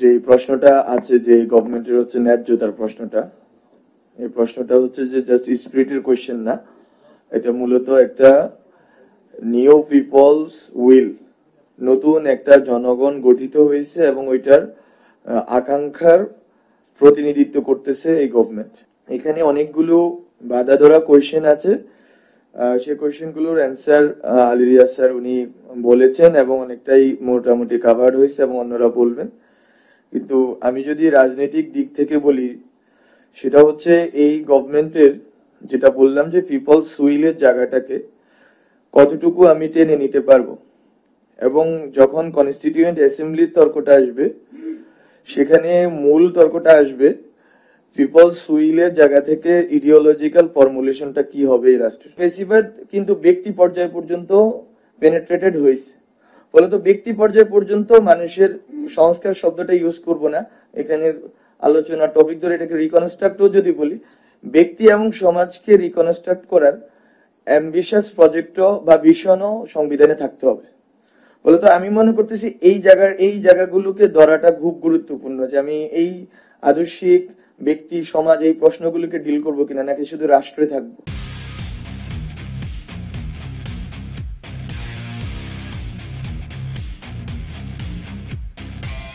যে প্রশ্নটা আছে যে গভর্নমেন্টের হচ্ছে ন্যায্যতার প্রশ্নটা, এই প্রশ্নটা হচ্ছে যে জাস্ট স্পিরিটের কোয়েশ্চেন না, এটা মূলত একটা নিউ পিপলস উইল নতুন একটা জনগণ গঠিত হয়েছে এবং ওইটার আকাঙ্ক্ষার প্রতিনিধিত্ব করতেছে এই গভর্নমেন্ট এখানে অনেকগুলো বাধা ধরা কোয়েশ্চেন আছে সেই কোয়েশ্চেনগুলোর অ্যান্সার আলী রিয়াজ স্যার উনি বলেছেন এবং অনেকটাই মোটামুটি কাভার্ড হয়েছে এবং অন্যরা বলবেন। কিন্তু আমি যদি রাজনৈতিক দিক থেকে বলি, সেটা হচ্ছে এই গভর্নমেন্টের যেটা বললাম যে পিপল সুইলের জায়গাটাকে কতটুকু আমি টেনে নিতে পারব। এবং যখন কনস্টিটিউয়েন্ট অ্যাসেম্বলির তর্কটা আসবে, সেখানে মূল তর্কটা আসবে পিপল সুইলের জায়গা থেকে ইডিওলজিক্যাল ফর্মুলেশনটা কি হবে এই রাষ্ট্রের। বেশিরভাগ কিন্তু ব্যক্তি পর্যায় পর্যন্ত পেনেট্রেটেড হয়েছে। ফলে তো ব্যক্তি পর্যায় পর্যন্ত মানুষের সংস্কার শব্দটা ইউজ করব না। এখানে আলোচনা টপিক ধরে এটাকে রিকনস্ট্রাক্টও যদি বলি, ব্যক্তি এবং সমাজকে রিকনস্ট্রাক্ট করার অ্যাম্বিশাস প্রজেক্টও বা ভিশনও সংবিধানে থাকতে হবে। বলে তো আমি মনে করতেছি এই জায়গার, এই জায়গাগুলোকে ধরাটা খুব গুরুত্বপূর্ণ যে আমি এই আদর্শিক ব্যক্তি, সমাজ এই প্রশ্নগুলোকে ডিল করব কিনা নাকি শুধু রাষ্ট্রে থাকব।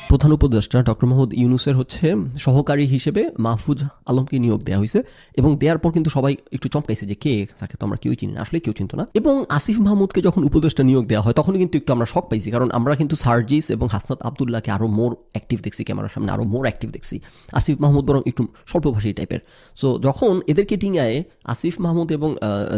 প্রধান উপদেষ্টা ডক্টর মোহাম্মদ ইউনুসের হচ্ছে সহকারী হিসেবে মাহফুজ আলমকে নিয়োগ দেওয়া হয়েছে এবং দেওয়ার পর কিন্তু সবাই একটু চমকাইছে যে কে, তাকে তো আমরা কেউই চিনি না, আসলে কেউ চিনত না। এবং আসিফ মাহমুদকে যখন উপদেষ্টা নিয়োগ দেওয়া হয় তখন কিন্তু একটু আমরা শখ পাইছি, কারণ আমরা কিন্তু সার্জিস এবং হাসনাত আবদুল্লাহকে আরও মোর অ্যাক্টিভ দেখছি, ক্যামেরার সামনে আরও মোর অ্যাক্টিভ দেখছি। আসিফ মাহমুদ বরং একটু স্বল্পভাষী টাইপের সো যখন এদেরকে টিঙায় আসিফ মাহমুদ এবং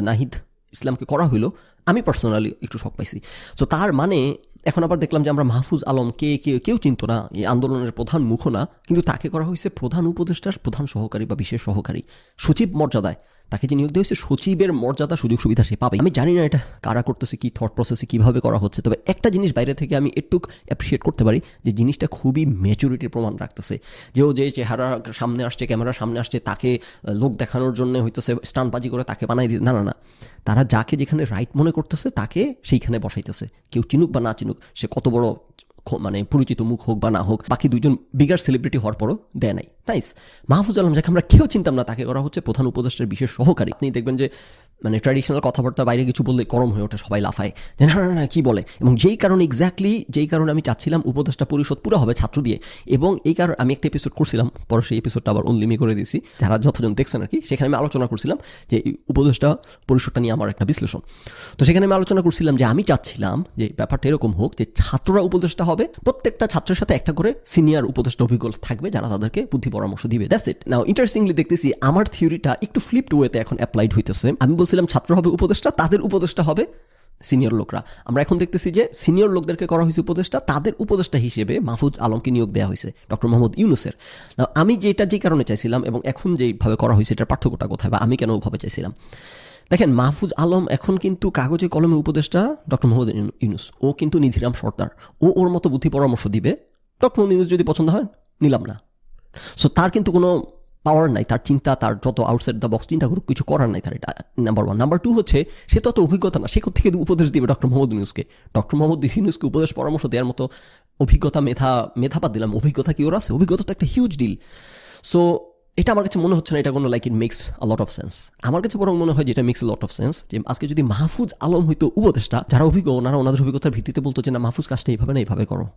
নাহিদ ইসলামকে করা হইল, আমি পার্সোনালি একটু শখ পাইছি। সো তার মানে এখন আবার দেখলাম যে আমরা মাহফুজ আলম, কে কে, কেউ চিনত না, এই আন্দোলনের প্রধান মুখ না, কিন্তু তাকে করা হয়েছে প্রধান উপদেষ্টার প্রধান সহকারী বা বিশেষ সহকারী। সচিব মর্যাদায়। তাকে যে নিয়োগ দেওয়া হয়েছে, সচিবের মর্যাদা, সুযোগ সুবিধা সে পাবে আমি জানি না এটা কারা করতেছে, কি থট প্রসেসে কীভাবে করা হচ্ছে, তবে একটা জিনিস বাইরে থেকে আমি একটু অ্যাপ্রিসিয়েট করতে পারি, যে জিনিসটা খুবই ম্যাচুরিটির প্রমাণ রাখতেছে। যে ও যে চেহারা সামনে আসছে ক্যামেরার সামনে আসছে, তাকে লোক দেখানোর জন্য হইতেছে স্টানবাজি করে তাকে বানাই দিয়ে না না না। তারা যাকে যেখানে রাইট মনে করতেছে, তাকে সেইখানে বসাইতেছে। কেউ চিনুক বা না চিনুক, সে কত বড় মানে পরিচিত মুখ হোক বা না হোক, বাকি দুজন বিগার সেলিব্রিটি হওয়ার পরও দেয় নাই। নাইস। মাহফুজ আলম যাকে আমরা কেউ চিনতাম না, তাকে করা হচ্ছে প্রধান উপদেষ্টার বিশেষ সহকারী। আপনি দেখবেন যে মানে ট্র্যাডিশনাল কথাবার্তা বাইরে কিছু বললে গরম হয়ে ওঠে, সবাই লাফায়। যে না না না কী বলে? এবং যেই কারণে এক্স্যাক্টলি যেই কারণে আমি চাচ্ছিলাম উপদেষ্টা পরিষদ পুরো হবে ছাত্র দিয়ে, এবং এই কারণে আমি একটা এপিসোড করছিলাম, পরে সেই এপিসোডটা আবার অনলিমি করে দিয়েছি। যারা যতজন দেখছেন আর কি, সেখানে আমি আলোচনা করছিলাম যে উপদেষ্টা পরিষদটা নিয়ে আমার একটা বিশ্লেষণ। তো সেখানে আমি আলোচনা করছিলাম যে, আমি চাচ্ছিলাম যে, ব্যাপারটা এরকম হোক যে, ছাত্ররা উপদেষ্টা হবে, প্রত্যেকটা ছাত্রের সাথে একটা করে সিনিয়র উপদেষ্টা অভিজ্ঞ থাকবে যারা তাদেরকে বুদ্ধি পরামর্শ দিবে। দ্যাটস ইট নাও ইন্টারেস্টিংলি দেখতেছি আমার থিওরিটা একটু ফ্লিপড ওয়েতে এখন অ্যাপ্লাইড হইতেছে। আমি বলছিলাম ছাত্র হবে উপদেষ্টা, তাদের উপদেষ্টা হবে সিনিয়র লোকরা। আমরা এখন দেখতেছি যে সিনিয়র লোকদেরকে করা হয়েছে উপদেষ্টা, তাদের উপদেষ্টা হিসেবে মাহফুজ আলমকে নিয়োগ দেওয়া হয়েছে ডক্টর মোহাম্মদ ইউনুসের। আমি যেটা যে কারণে চাইছিলাম এবং এখন যেইভাবে করা হয়েছে, এটার পার্থক্যটা কোথায় বা আমি কেন ওভাবে চাইছিলাম? দেখেন, মাহফুজ আলম এখন কিন্তু কাগজে কলমে উপদেষ্টা ডক্টর মোহাম্মদ ইউনুস। ও কিন্তু নিধিরাম সর্দার। ও ওর মতো বুদ্ধি পরামর্শ দিবে। ডক্টর ইউনুস যদি পছন্দ হয়, নিলাম না। সো তার কিন্তু কোনো পাওয়ার নাই, তার চিন্তা, তার যত আউটসাইড দ্য বক্স চিন্তা করুক, কিছু করার নাই তার এটা নাম্বার ওয়ান নাম্বার টু হচ্ছে, সে তত অভিজ্ঞতা না, সে থেকে উপদেশ দিবে ডক্টর মোহাম্মদ ইউনুসকে ডক্টর মোহাম্মদ ইউনুসকে উপদেশ, পরামর্শ দেওয়ার মতো অভিজ্ঞতা, মেধা, মেধাপাত দিলাম, অভিজ্ঞতা কি ওর আছে? অভিজ্ঞতা তো একটা হিউজ ডিল সো এটা আমার কাছে মনে হচ্ছে না, এটা কোনো like it makes a lot of sense আমার কাছে বরং মনে হয় যে এটা মেক্স লট অফ সেন্স যে আজকে যদি মাহফুজ আলম হইতো উপদেষ্টা, যারা অভিজ্ঞ, ওনারা ওনাদের অভিজ্ঞতার ভিত্তিতে বলতো যে না, মাহফুজ কাজটা এইভাবে না, এইভাবে করো।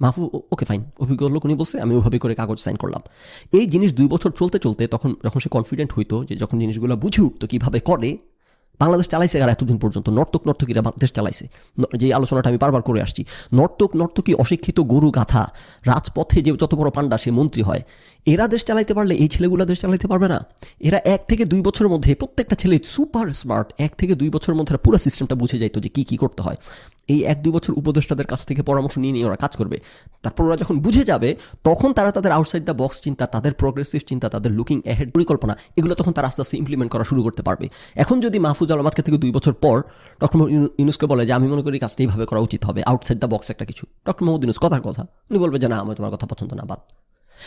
মাহফু ওকে ফাইন অভিজ্ঞ লোক উনি বলছে, আমি ওইভাবে করে কাগজ সাইন করলাম। এই জিনিস দুই বছর চলতে চলতে তখন, যখন সে কনফিডেন্ট হইতো যে যখন জিনিসগুলো বুঝে উঠতো কীভাবে করে, বাংলাদেশ চালাইছে আর এতদিন পর্যন্ত, নর্তক, নর্তকীরা দেশ চালাইছে। যে আলোচনাটা আমি বারবার করে আসছি, নর্তক, নর্তকী অশিক্ষিত গরু গাথা রাজপথে যে যত বড় পাণ্ডা সে মন্ত্রী হয়। এরা দেশ চালাইতে পারলে এই ছেলেগুলো দেশ চালাইতে পারবে না। এরা এক থেকে দুই বছরের মধ্যে প্রত্যেকটা ছেলে সুপার স্মার্ট এক থেকে দুই বছরের মধ্যে পুরো সিস্টেমটা বুঝে যাইতো যে কী কী করতে হয়। এই এক, দুই বছর উপদেষ্টাদের কাছ থেকে পরামর্শ নিয়ে নিয়ে ওরা কাজ করবে। তারপর ওরা যখন বুঝে যাবে, তখন তারা তাদের আউটসাইড দ্য বক্স চিন্তা, তাদের প্রোগ্রেসিভ চিন্তা, তাদের লুকিং অ্যাহেড পরিকল্পনা, এগুলো তখন তারা আস্তে আস্তে ইমপ্লিমেন্ট করা শুরু করতে পারবে। এখন যদি মাহফুজ আলম আজকে থেকে দুই বছর পর ডক্টর ইউনুসকে বলে যে, আমি মনে করি কাজটা এইভাবে করা উচিত হবে আউটসাইড দ্য বক্স একটা কিছু। ডক্টর মোহাম্মদ ইউনুস কথার কথা। উনি বলবে যে, না আমার তোমার কথা পছন্দ না, বাদ।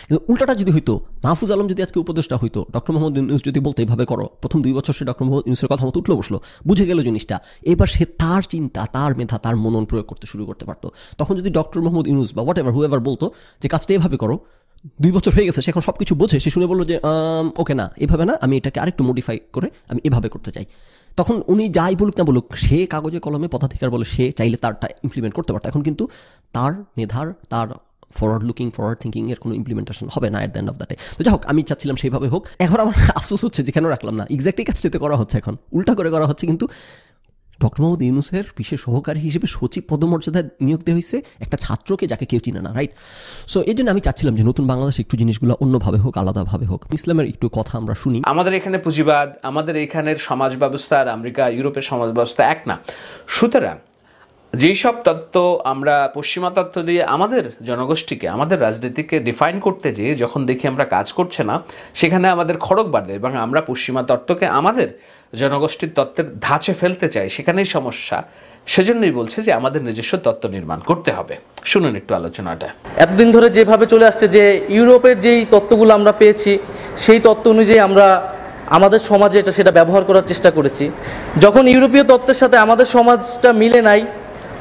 কিন্তু উল্টাটা যদি হইতো, মাহফুজ আলম যদি আজকে উপদেষ্টা হইতো, ডক্টর মোহাম্মদ ইউনুস যদি বলতো এইভাবে করো, প্রথম দুই বছর সে ডক্টর মোহাম্মদ ইউনুসের কথা মতো উঠল বসল, বুঝে গেল জিনিসটা। এবার সে তার চিন্তা, তার মেধা, তার মনন প্রয়োগ করতে শুরু করতে পারতো। তখন যদি ডক্টর মোহাম্মদ ইউনুস বা হোয়াট এভার হু এভার বলতো যে কাজটা এভাবে করো, দুই বছর হয়ে গেছে, সে এখন সব কিছু বোঝে, সে শুনে বলল যে ওকে না, এভাবে না, আমি এটাকে আরেকটু মডিফাই করে আমি এভাবে করতে চাই। তখন উনি যাই বলুক না বলুক, সে কাগজে কলমে পদাধিকার বলে সে চাইলে তারটা ইমপ্লিমেন্ট করতে পারতো। এখন কিন্তু তার মেধার, তার ফরওয়ার্ড লুকিং ফরওয়ার্ড থিঙ্কিং এর কোনো ইমপ্লিমেন্টেশন হবে না at the end of the day তো যাই হোক আমি চাচ্ছিলাম সেইভাবে হোক। এখন আমার আফসোস হচ্ছে যে কেন রাখলাম না? এক্স্যাক্টলি কাজটিতে করা হচ্ছে এখন। উল্টা করে করা হচ্ছে কিন্তু ডক্টর মোহাম্মদ ইউনুসের বিশেষ সহকারী হিসেবে সচিব পদমর্যাদায় নিয়োগ দেওয়া হয়েছে একটা ছাত্রকে যাকে কেউ চিনে না রাইট সো এই জন্য আমি চাচ্ছিলাম যে নতুন বাংলাদেশ একটু জিনিসগুলো অন্যভাবে হোক, আলাদাভাবে হোক। ইসলামের একটু কথা আমরা শুনি। আমাদের এখানে পুঁজিবাদ, আমাদের এখানের সমাজ ব্যবস্থা আর আমেরিকা, ইউরোপের সমাজ ব্যবস্থা এক না। সুতরাং যেই সব তত্ত্ব আমরা পশ্চিমা তত্ত্ব দিয়ে আমাদের জনগোষ্ঠীকে, আমাদের রাজনীতিকে ডিফাইন করতে যেয়ে যখন দেখি আমরা কাজ করছে না, সেখানে আমাদের খড়ক বাড়বে এবং আমরা পশ্চিমা তত্ত্বকে আমাদের জনগোষ্ঠীর তত্ত্বের ধাঁচে ফেলতে চাই, সেখানেই সমস্যা। সেজন্যই বলছে যে আমাদের নিজস্ব তত্ত্ব নির্মাণ করতে হবে। শুনুন একটু আলোচনাটা। এতদিন ধরে যেভাবে চলে আসছে যে ইউরোপের যেই তত্ত্বগুলো আমরা পেয়েছি, সেই তত্ত্ব অনুযায়ী আমরা আমাদের সমাজে এটা, সেটা ব্যবহার করার চেষ্টা করেছি। যখন ইউরোপীয় তত্ত্বের সাথে আমাদের সমাজটা মিলে নাই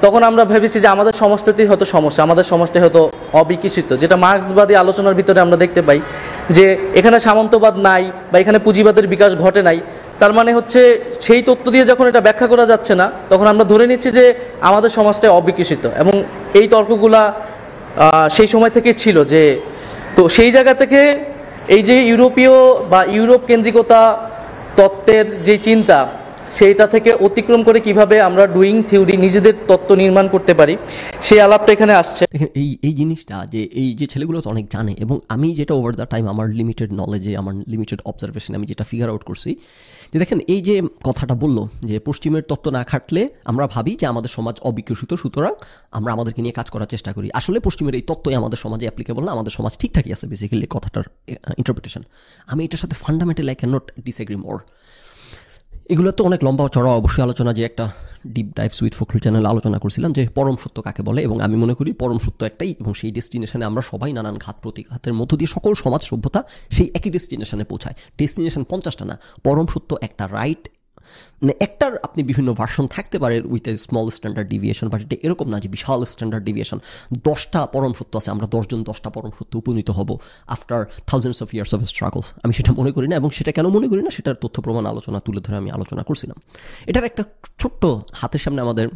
তখন আমরা ভেবেছি যে আমাদের সমাজটাতেই হয়তো সমস্যা, আমাদের সমাজটাই হয়তো অবিকশিত, যেটা মার্ক্সবাদী আলোচনার ভিতরে আমরা দেখতে পাই যে এখানে সামন্তবাদ নাই বা এখানে পুঁজিবাদের বিকাশ ঘটে নাই, তার মানে হচ্ছে সেই তত্ত্ব দিয়ে যখন এটা ব্যাখ্যা করা যাচ্ছে না, তখন আমরা ধরে নিচ্ছি যে আমাদের সমাজটা অবিকশিত। এবং এই তর্কগুলা সেই সময় থেকে ছিল যে, তো সেই জায়গা থেকে এই যে ইউরোপীয় বা ইউরোপ কেন্দ্রিকতা তত্ত্বের যে চিন্তা সেইটা থেকে অতিক্রম করে কীভাবে আমরা ডুইং থিওরি নিজেদের তত্ত্ব নির্মাণ করতে পারি, সেই আলাপটা এখানে আসছে। এই এই জিনিসটা যে, এই যে ছেলেগুলো তো অনেক জানে, এবং আমি যেটা ওভার দ্য টাইম আমার লিমিটেড নলেজে আমার লিমিটেড অবজারভেশন আমি যেটা ফিগার আউট করছি, যে দেখেন, এই যে কথাটা বলল, যে পশ্চিমের তত্ত্ব না খাটলে আমরা ভাবি যে আমাদের সমাজ অবিকশিত, সুতরাং আমরা আমাদেরকে নিয়ে কাজ করার চেষ্টা করি। আসলে পশ্চিমের এই তত্ত্বই আমাদের সমাজে অ্যাপ্লিকেবল না, আমাদের সমাজ ঠিকঠাকই আছে বেসিক্যালি কথাটার ইন্টারপ্রিটেশন আমি এটার সাথে fundamental I can not disagree more এগুলো তো অনেক লম্বা চড়া অবশ্যই আলোচনা যে একটা deep dive with Fakhrul channel আলোচনা করছিলাম যে পরম সত্য কাকে বলে এবং আমি মনে করি পরম সত্য একটাই এবং সেই ডেস্টিনেশনে আমরা সবাই নানান ঘাত প্রতিঘাতের মধ্য দিয়ে সকল সমাজ সভ্যতা সেই একই ডেস্টিনেশনে পৌঁছায়। ডেস্টিনেশন পঞ্চাশটা না, পরম সত্য একটা রাইট মানে একটার আপনি বিভিন্ন ভার্সন থাকতে পারে with a small standard deviation but এটা এরকম না যে বিশাল স্ট্যান্ডার্ড ডিভিয়েশন দশটা পরম সত্য আছে, আমরা দশজন দশটা পরম সত্য উপনীত হব after thousands of years of struggles আমি সেটা মনে করি না, এবং সেটা কেন মনে করি না, সেটার তথ্য প্রমাণ আলোচনা, তুলে ধরে আমি আলোচনা করছিলাম। এটার একটা ছোট্ট হাতের সামনে আমাদের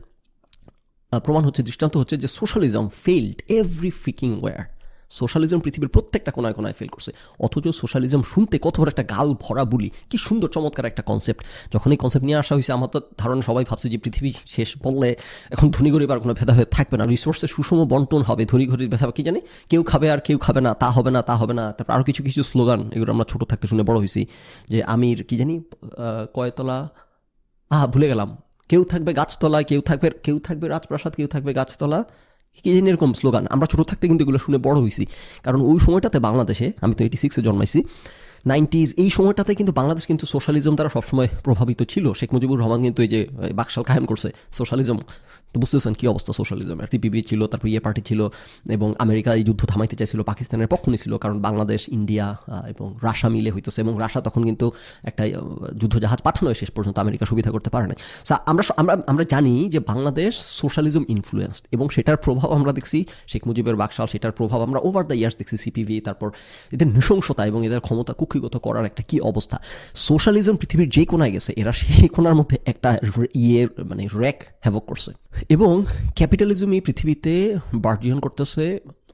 প্রমাণ হচ্ছে, দৃষ্টান্ত হচ্ছে যে socialism failed every fucking where socialism পৃথিবীর প্রত্যেকটা কোনায় কোনায় ফেল করছে। অথচ সোশ্যালিজম শুনতে কত বড় একটা গাল ভরা বুলি। কি সুন্দর, চমৎকার একটা কনসেপ্ট যখন এই কনসেপ্ট নিয়ে আসা হয়েছে, আমার তো ধারণা সবাই ভাবছে যে পৃথিবী শেষ বললে এখন ধনী গরিব আর কোনো ভেদাভেদ থাকবে না। রিসোর্সের সুষম বন্টন হবে, ধনী গরিব ভেদা কি জানি? কেউ খাবে আর কেউ খাবে না, তা হবে না, তা হবে না। তারপর আরও কিছু কিছু স্লোগান এগুলো আমরা ছোটো থাকতে শুনে বড় হয়েছি। যে আমির, কি জানি? কয়তলা? আহা, ভুলে গেলাম। কেউ থাকবে গাছতলা কেউ থাকবে কেউ থাকবে রাজপ্রাসাদ, কেউ থাকবে গাছতলা। কি এরকম স্লোগান আমরা ছোটো থাকতে কিন্তু এগুলো শুনে বড় হয়েছি কারণ ওই সময়টাতে বাংলাদেশে, আমি তো এইটি সিক্সে জন্মাইছি নাইনটিজ এই সময়টাতে কিন্তু বাংলাদেশ কিন্তু সোশ্যালিজম দ্বারা সবসময় প্রভাবিত ছিল। শেখ মুজিবুর রহমান কিন্তু এই যে বাকশাল কায়েম করছে সোশ্যালিজম। তো বুঝতেছেন কী অবস্থা সোশ্যালিজমের? সিপিবি ছিল তারপর ইয়ে পার্টি ছিল এবং আমেরিকা এই যুদ্ধ থামাইতে চাইছিল, পাকিস্তানের পক্ষ নিয়েছিল, কারণ বাংলাদেশ, ইন্ডিয়া এবং রাশা মিলে হইতেছে এবং রাশা তখন কিন্তু একটা যুদ্ধজাহাজ পাঠানো শেষ পর্যন্ত আমেরিকা সুবিধা করতে পারে না আমরা আমরা আমরা জানি যে বাংলাদেশ সোশ্যালিজম ইনফ্লুয়েন্সড এবং সেটার প্রভাব আমরা দেখছি, শেখ মুজিবের বাকশাল সেটার প্রভাব আমরা ওভার দ্য ইয়ার্স দেখছি সিপিভি তারপর এদের নৃশংসতা এবং এদের ক্ষমতা কুক্ষিগত করার একটা কি অবস্থা? সোশ্যালিজম পৃথিবীর যে কোনায় গেছে, এরা সেই কোনার মধ্যে একটা ইয়ে মানে র্যাক হ্যাভক করছে। এবং ক্যাপিটালিজম এই পৃথিবীতে বার্জিয়ন করতেছে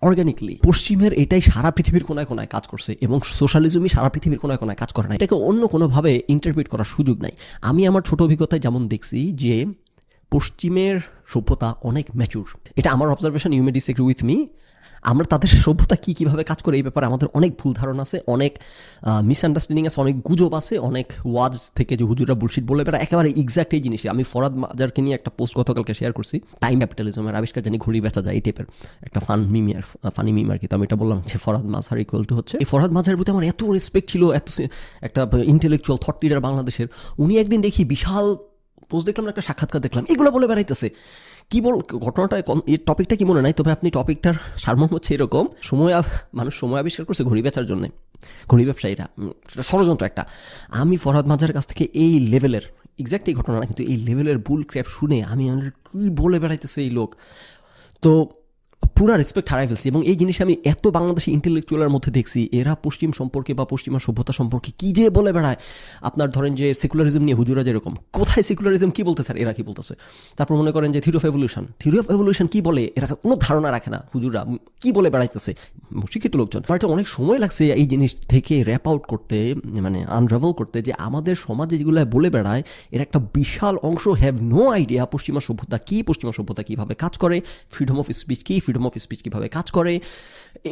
অর্গানিকলি পশ্চিমের এটাই সারা পৃথিবীর কোনায় কোনায় কাজ করছে এবং সোশ্যালিজমই সারা পৃথিবীর কোনায় কোনায় কাজ করে না এটাকে অন্য কোনোভাবে ইন্টারপ্রিট করার সুযোগ নাই। আমি আমার ছোট অভিজ্ঞতায় যেমন দেখছি যে পশ্চিমের সভ্যতা অনেক ম্যাচুর এটা আমার observation you may with me আমরা তাদের সভ্যতা কী কীভাবে কাজ করে, এই ব্যাপারে আমাদের অনেক ভুল ধারণা আছে, অনেক মিসআন্ডারস্ট্যান্ডিং আছে, অনেক গুজব আছে, অনেক ওয়াজ থেকে যে হুজুরা বুলশিট বলে বেড়া একেবারে এক্স্যাক্ট এই জিনিসই। আমি ফরাদ মাজারকে নিয়ে একটা পোস্ট গতকালকে শেয়ার করছি টাইম ক্যাপিটালিজমের আবিষ্কার জানি ঘুরি বেচা যায়, এই টাইপের একটা ফান মিমিয়ার ফানি মিম আর কি। তো আমি এটা বললাম যে ফরাদ মাঝার ইকুয়াল টু হচ্ছে। এই ফরাদ মাঝারের প্রতি আমার এত রেসপেক্ট ছিল, এত একটা ইন্টেলেকচুয়াল থট লিডার বাংলাদেশের। উনি একদিন দেখি বিশাল পোস্ট দেখলাম, একটা সাক্ষাৎকার দেখলাম, এগুলো বলে বেড়াইতেছে। কি বল, ঘটনাটা এর টপিকটা কি মনে নাই? তবে আপনি টপিকটার সারমর্ম হচ্ছে এরকম, সময় মানুষ সময় আবিষ্কার করছে ঘড়ি বেচার জন্যে। ঘড়ি ব্যবসায়ীরা ষড়যন্ত্র একটা। আমি ফরহাদ মাজারের কাছ থেকে এই লেভেলের এক্স্যাক্ট এই ঘটনা কিন্তু এই লেভেলের বুল ক্র্যাপ শুনে আমি কী বলে বেড়াইতেছে এই লোক? তো পুরা রেসপেক্ট হারাই ফেলছি এবং এই জিনিস আমি এত বাংলাদেশি ইন্টেলেকচুয়ালের মধ্যে দেখছি, এরা পশ্চিম সম্পর্কে বা পশ্চিমা সভ্যতা সম্পর্কে কি যে বলে বেড়ায়। আপনার ধরেন যে সেকুলারিজম নিয়ে হুজুরা যেরকম, কোথায় সেকুলারিজম কি বলতে স্যার? এরা কি বলতেছে? তারপর মনে করেন যে theory of evolution theory of evolution কি বলে? এরা কোনো ধারণা রাখে না হুজুরা কি বলে বেড়াইতেছে? শিক্ষিত লোকজন। এটা অনেক সময় লাগছে এই জিনিস থেকে র্যাপ আউট করতে মানে আনরাভেল করতে যে আমাদের সমাজে যেগুলো বলে বেড়ায়, এর একটা বিশাল অংশ হ্যাভ নো আইডিয়া পশ্চিমা সভ্যতা কী, পশ্চিমা সভ্যতা কীভাবে কাজ করে ফ্রিডম অফ স্পিচ কি ফ্রিডম অফ স্পিচ কীভাবে কাজ করে,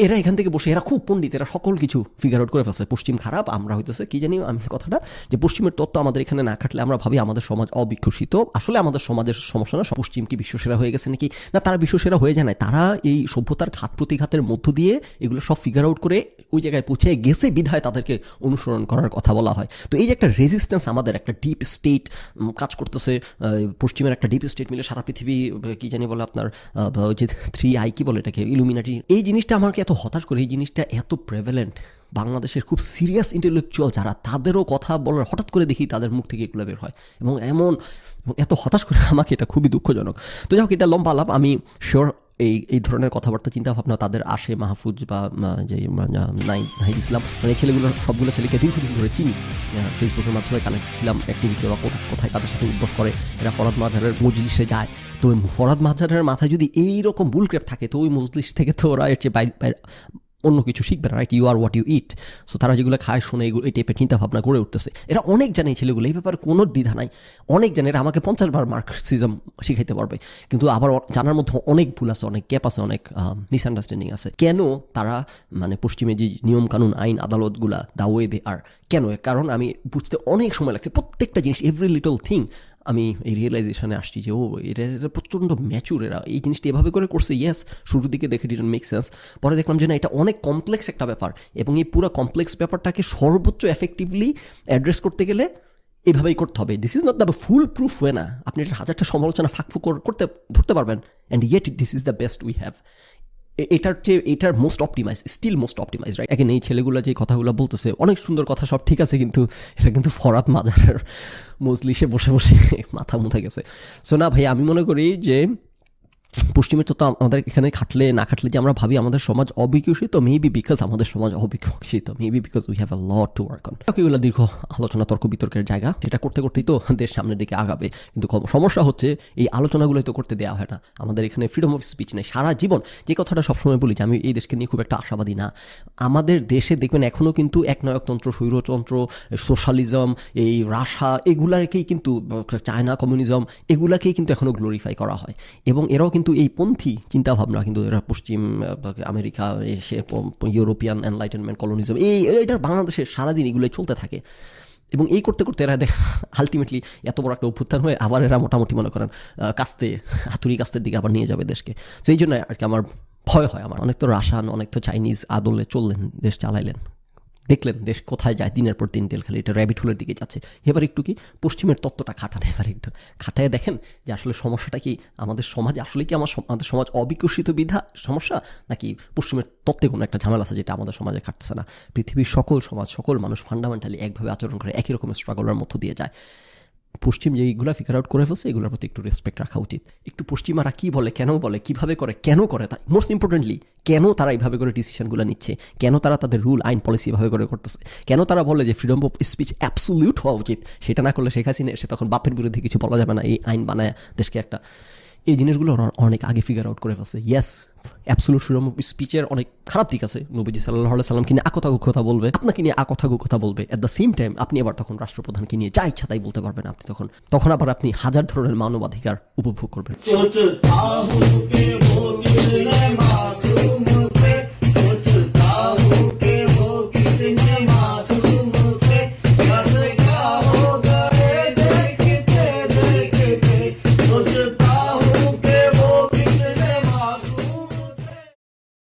এরা এখান থেকে বসে, এরা খুব পণ্ডিত, এরা সকল কিছু ফিগার আউট করে ফেলছে। পশ্চিম খারাপ, আমরা হইতেছে, কি জানি আমি কথাটা, যে পশ্চিমের তত্ত্ব আমাদের এখানে না খাটলে আমরা ভাবি আমাদের সমাজ অবিকশিত। আসলে আমাদের সমাজের সমস্যা না পশ্চিম কি বিশ্বসেরা হয়ে গেছে নাকি? না, তারা বিশ্বসেরা হয়ে যায় না তারা এই সভ্যতার ঘাত প্রতিঘাতের মধ্য দিয়ে এগুলো সব ফিগার আউট করে ওই জায়গায় পৌঁছে গেছে বিধায় তাদেরকে অনুসরণ করার কথা বলা হয়। তো এই যে একটা রেজিস্ট্যান্স আমাদের, একটা ডিপ স্টেট কাজ করতেছে পশ্চিমের একটা ডিপ স্টেট মিলে সারা পৃথিবী, কি জানি বলে আপনার যে থ্রি আই কি বলে এটাকে? ইলুমিনাটি এই জিনিসটা আমাকে এত হতাশ করে, এই জিনিসটা এত প্রেভেলেন্ট বাংলাদেশের খুব সিরিয়াস ইন্টেলেকচুয়াল যারা, তাদেরও কথা বলার, হঠাৎ করে দেখি তাদের মুখ থেকে এগুলো বের হয়। এবং এমন এত হতাশ করে আমাকে এটা খুবই দুঃখজনক। তো যাই হোক, এটা লম্বা আলাপ। আমি শিওর এই এই ধরনের কথাবার্তা চিন্তা ভাবনা তাদের আসে মাহফুজ বা যে নাই নাহিদ ইসলাম। মানে ছেলেগুলো, সবগুলো ছেলেকে দীর্ঘদিন ধরে চিনি। ফেসবুকের মাধ্যমে কানেক্ট ছিলাম। অ্যাক্টিভিটি বা কোথায় কোথায় তাদের সাথে উদ্বোস করে। এরা ফরাদ মাঝারের মজলিসে যায়। তো ফরাদ মাঝারের মাথায় যদি এইরকম বুলক্রেপ থাকে, তো ওই মজলিস থেকে তো ওরা এর চেয়ে বাইরে অন্য কিছু শিখবে না right you are what you eat so তারা যেগুলো খায়, শুনে এগুলো এই টাইপের চিন্তা ভাবনা গড়ে উঠতেছে। এরা অনেক জানে ছেলেগুলো, এই ব্যাপারে কোনো দ্বিধা নাই। অনেক জানে এরা আমাকে পঞ্চাশ বার মার্কসিজম শিখাইতে পারবে। কিন্তু আবার জানার মধ্যে অনেক ভুল আছে, অনেক গ্যাপ আছে, অনেক মিসআন্ডারস্ট্যান্ডিং আছে। কেন তারা মানে পশ্চিমে যে নিয়ম কানুন আইন, আদালতগুলা দা ওয়ে দে আর কেন? কারণ আমি বুঝতে অনেক সময় লাগছে। প্রত্যেকটা জিনিস এভরি লিটল থিং আমি এই রিয়েলাইজেশনে আসছি যে, ও এটা এটা প্রচণ্ড ম্যাচুর এরা। এই জিনিসটা এভাবে করে করছে ইয়েস শুরুর দিকে দেখে ডিডন্ট মেক সেন্স পরে দেখলাম যে, না, এটা অনেক কমপ্লেক্স একটা ব্যাপার। এবং এই পুরো কমপ্লেক্স ব্যাপারটাকে সর্বোচ্চ এফেক্টিভলি অ্যাড্রেস করতে গেলে এভাবেই করতে হবে। This is not the foolproof way না। আপনি এটা হাজারটা সমালোচনা ফাঁকফুক করতে, ধরতে পারবেন। And yet this is the best we have এটার চেয়ে এটার most optimise still most optimise right এখানে এই ছেলেগুলো যে কথাগুলো বলতেছে, অনেক সুন্দর কথা, সব ঠিক আছে, কিন্তু এটা কিন্তু ফরাত মাজারের মজলিশে বসে বসে মাথা মুথা গেছে। সো না ভাই, আমি মনে করি যে পশ্চিমের তো আমাদের এখানে খাটলে, না খাটলে যে আমরা ভাবি আমাদের সমাজ অবিকশিত মেবি বিকজ আমাদের সমাজ অবিকশিত maybe because we have a lot to work on এগুলো দীর্ঘ আলোচনা, তর্ক বিতর্কের জায়গা এটা করতে করতেই তো দেশ সামনের দিকে আগাবে। কিন্তু সমস্যা হচ্ছে এই আলোচনাগুলোই তো করতে দেওয়া হয় না। আমাদের এখানে ফ্রিডম অফ স্পিচ নেই। সারা জীবন যে কথাটা সবসময় বলি যে আমি এই দেশকে নিয়ে খুব একটা আশাবাদী না। আমাদের দেশে দেখবেন এখনও কিন্তু একনায়কতন্ত্র, স্বৈরতন্ত্র সোশ্যালিজম এই রাশা, এগুলাকেই কিন্তু, চায়না কমিউনিজম এগুলাকেই কিন্তু এখনও গ্লোরিফাই করা হয়। এবং এরাও কিন্তু এই পন্থী চিন্তাভাবনা, কিন্তু এরা পশ্চিম আমেরিকা এসে ইউরোপিয়ান এনলাইটেনমেন্ট কলোনিজম এই এটার বাংলাদেশে সারাদিন এগুলো চলতে থাকে। এবং এই করতে করতে এরা দেখ আলটিমেটলি এত বড় একটা অভ্যুত্থান হয়ে আবার এরা মোটামুটি মনে করেন কাস্তে, হাতুড়ি কাস্তের দিকে আবার নিয়ে যাবে দেশকে। তো এই জন্য আর কি আমার ভয় হয়, আমার অনেক তো রাশান অনেক তো চাইনিজ আদলে চললেন, দেশ চালাইলেন। দেখলেন দেশ কোথায় যায়, দিনের পর দিন তেল খালি, এটা র্যাবিট হোলের দিকে যাচ্ছে। এবার একটু কি পশ্চিমের তত্ত্বটা খাটান, এবার একটু খাটায় দেখেন যে আসলে সমস্যাটা কি? আমাদের সমাজ আসলে কি আমার আমাদের সমাজ অবিকশিত বিধা সমস্যা? নাকি পশ্চিমের তত্ত্বে কোনো একটা ঝামেলা আছে যেটা আমাদের সমাজে খাটছে না? পৃথিবীর সকল সমাজ, সকল মানুষ ফান্ডামেন্টালি একভাবে আচরণ করে, একই রকমের স্ট্রাগলের মধ্য দিয়ে যায়। পশ্চিম যে এইগুলা ফিগার আউট করে ফেলছে, এগুলোর প্রতি একটু রেসপেক্ট রাখা উচিত। একটু পশ্চিমারা কী বলে, কেন বলে, কীভাবে করে, কেন করে তাই মোস্ট ইম্পর্টেন্টলি কেন তারা এইভাবে করে ডিসিশনগুলো নিচ্ছে? কেন তারা তাদের রুল আইন পলিসি এভাবে করে করতেছে? কেন তারা বলে যে ফ্রিডম অফ স্পিচ অ্যাবসোলিউট হওয়া উচিত? সেটা না করলে শেখ হাসিনা এসে তখন বাপের বিরুদ্ধে কিছু বলা যাবে না, এই আইন বানায় দেশকে একটা এই জিনিসগুলো ওরা অনেক আগে ফিগার আউট করে ফেলছে। ইয়েস অ্যাবসুলুট ফ্রিডম অফ স্পিচের অনেক খারাপ দিক আছে, নবীজি সাল্লাহ সাল্লামকে নিয়ে আকথাগু কথা বলবে, আপনাকে নিয়ে আকথাগু কথা বলবে। অ্যাট দ্য সেম টাইম আপনি আবার তখন রাষ্ট্রপ্রধানকে নিয়ে যা ইচ্ছা তাই বলতে পারবেন আপনি তখন। তখন আবার আপনি হাজার ধরনের মানবাধিকার উপভোগ করবেন।